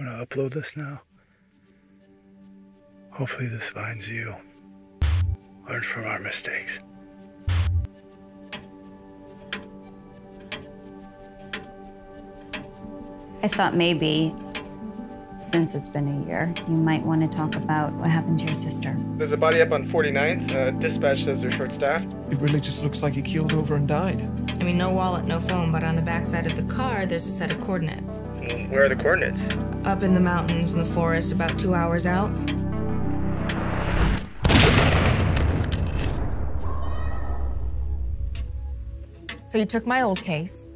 I'm gonna upload this now. Hopefully, this finds you. Learn from our mistakes. I thought maybe, since it's been a year, you might want to talk about what happened to your sister. There's a body up on 49th. Uh, dispatch says they're short staffed. It really just looks like he keeled over and died. I mean, no wallet, no phone, but on the backside of the car, there's a set of coordinates. Mm, Where are the coordinates? Up in the mountains in the forest, about two hours out. So you took my old case,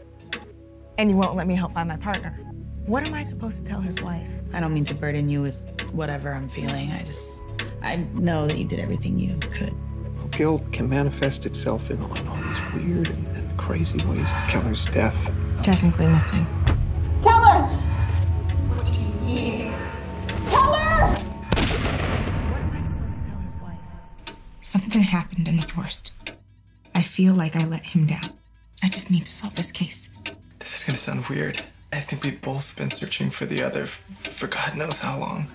and you won't let me help find my partner. What am I supposed to tell his wife? I don't mean to burden you with whatever I'm feeling. I just, I know that you did everything you could. Guilt can manifest itself in all, in all these weird and, and crazy ways. Keller's death. Technically missing. Something happened in the forest. I feel like I let him down. I just need to solve this case. This is gonna sound weird. I think we've both been searching for the other f- for God knows how long.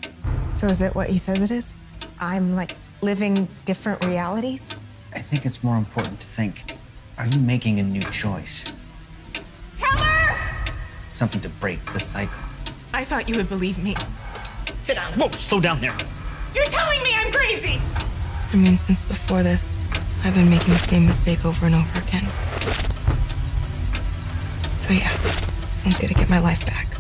So is it what he says it is? I'm like living different realities? I think it's more important to think are you making a new choice? Keller! Something to break the cycle. I thought you would believe me. Sit down. Whoa, slow down there. You're telling me I'm crazy! I mean, since before this, I've been making the same mistake over and over again. So yeah, good to get my life back.